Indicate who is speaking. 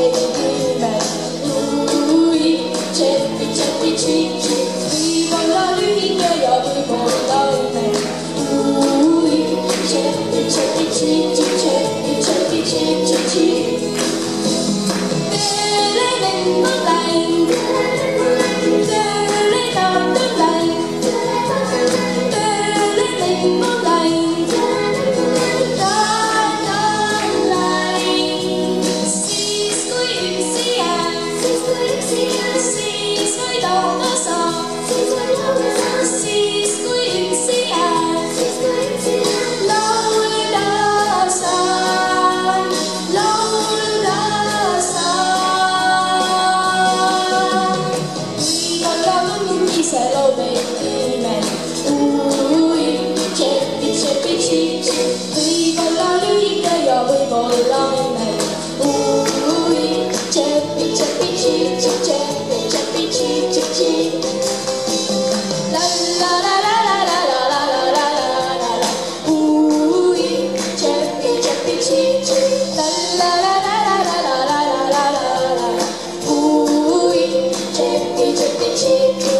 Speaker 1: Living in the light. zdrowych wolnej. Uj, ci, ci, cierpi, cierpi, ci, ci. La, la, la, la, la, la, la, la, la, la, la, la, la. Uj, ci, la, la, la, la, la, la, la, la, la, la, la, la. Uj, cierpi, ci.